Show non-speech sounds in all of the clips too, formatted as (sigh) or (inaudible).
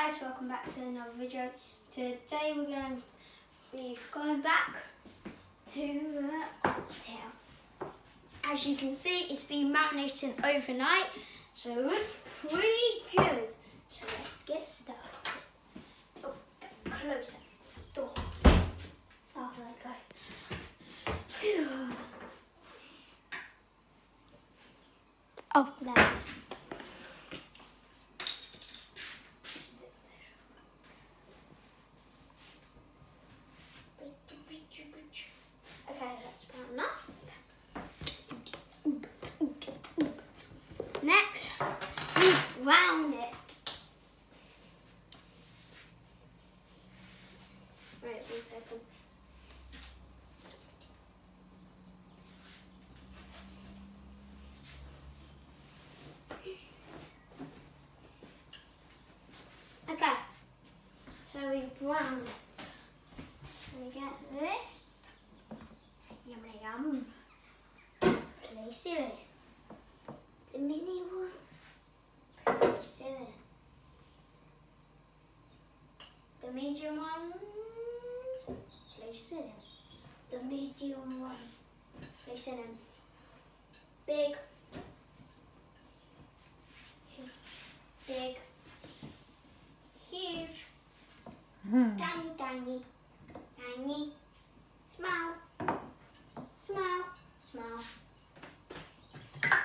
guys, welcome back to another video. Today we're going to be going back to the oxtail. As you can see, it's been marinating overnight, so it looks pretty good. So let's get started. Oh, close that door. Oh, there we go. Phew. Oh, there it is. Okay, that's about enough. Next, we brown it. Right, one second. Okay, so we brown it. We get this. Yum yum. It in. The mini ones. It in. The medium ones. Place it in. The medium one. Place it in. Big. Big. Huge. Tiny, tiny. Tiny. Small. Small. Small.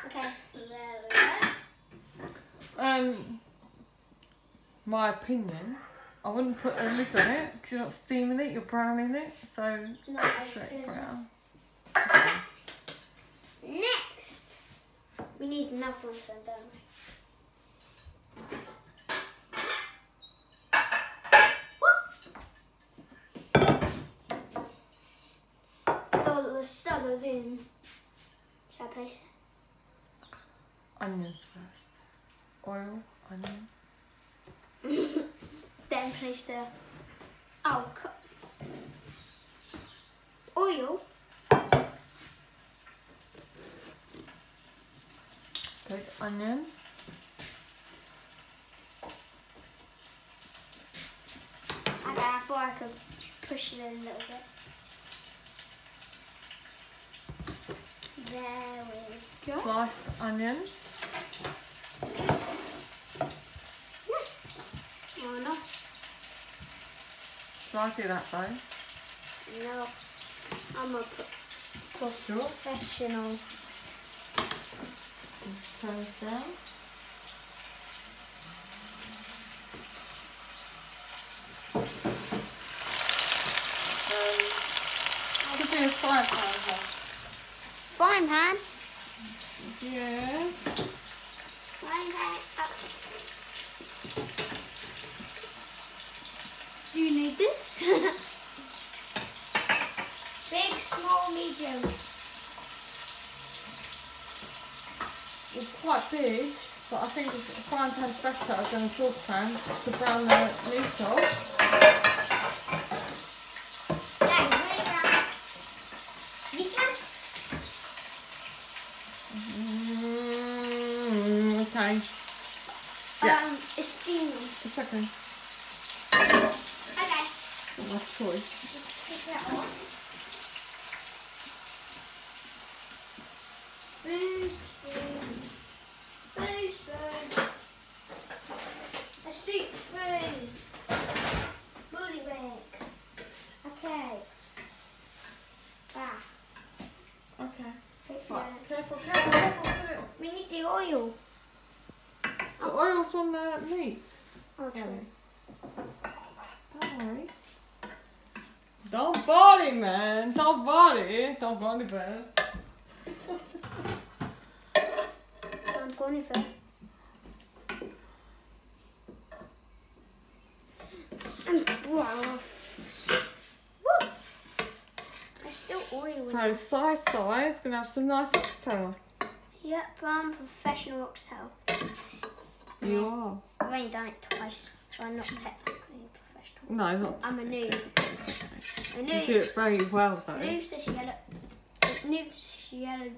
Okay, there we go. Um, my opinion, I wouldn't put a lid on it because you're not steaming it, you're browning it. So No, I straight didn't. brown. Next, we need another one don't we? Ställer vi in. Shall I place it? Onions first. Oil, onion. (laughs) Then place the oil. Take onion. Okay, I thought I could push it in a little bit. There we go. Sliced onion. Oh no, So I do that though. no. I'm a pro- Sure. professional. This down. Um, I could be a fire pan. Fine pan. Yeah. Fine pan. Do you need this? (laughs) Big, small, medium. It's quite big, but I think the frying pan's better than a saucepan to brown the meat off. Yeah, it's really. This one? Mm, okay. Yeah. Um, it's steaming. A second. Okay. My choice. Just take that off. Spoon, spoon, spoon, spoon. A soup spoon. Bag. Okay. Ah. Okay. Careful, careful, careful. We need the oil. The oil's on the meat. Oh, true. worry. Don't worry, man. Don't worry. Don't worry, man. Going for And wow. So size size, gonna have some nice oxtail. Yep, I'm professional oxtail. You are. I've only done it twice, so I'm not technically professional. No, not. I'm a noob. You do it very well though. Noob says yellow. Noob says yellow